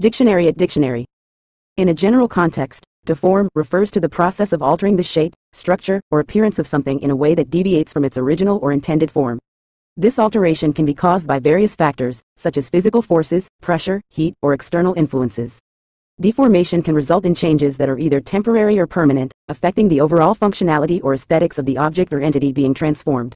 Dictionary at dictionary. In a general context, deform refers to the process of altering the shape, structure, or appearance of something in a way that deviates from its original or intended form. This alteration can be caused by various factors, such as physical forces, pressure, heat, or external influences. Deformation can result in changes that are either temporary or permanent, affecting the overall functionality or aesthetics of the object or entity being transformed.